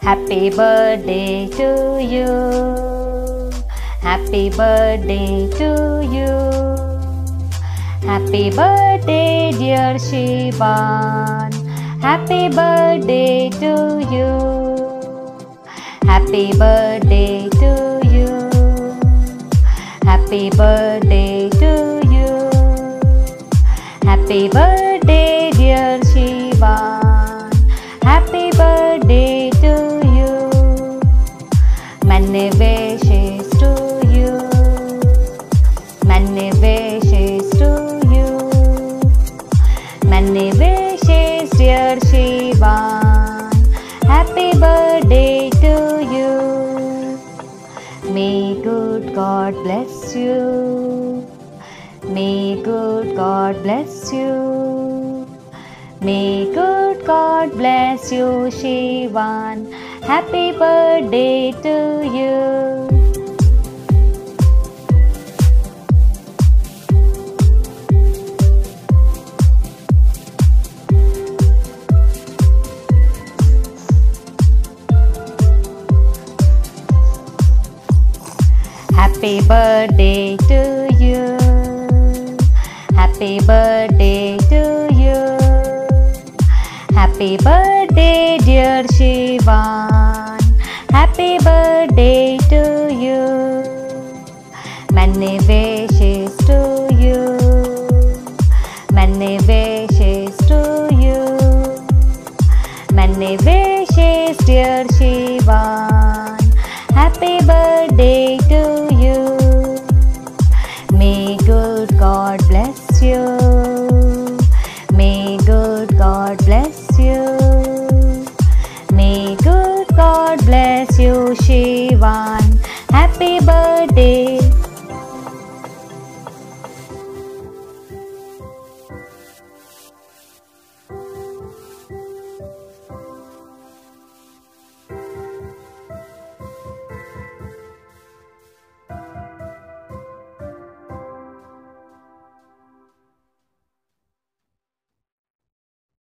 Happy birthday to you. Happy birthday to you. Happy birthday, dear Shivan. Happy birthday to you. Happy birthday to you. Happy birthday to you. Happy birthday, dear Many wishes, dear Shivan. Happy birthday to you. May good God bless you. May good God bless you. May good God bless you, Shivan. Happy birthday to you. Happy birthday to you. Happy birthday to you. Happy birthday, dear Shivan. Happy birthday to you. Many wishes to you. Many wishes to you. Many wishes, dear Shivan. God bless you. May good God bless you. May good God bless you, Shivan. Happy birthday.